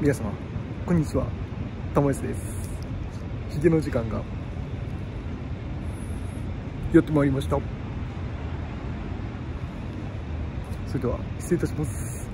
皆様こんにちは。玉すです。ヒゲの時間がやってまいりました。それでは失礼いたします。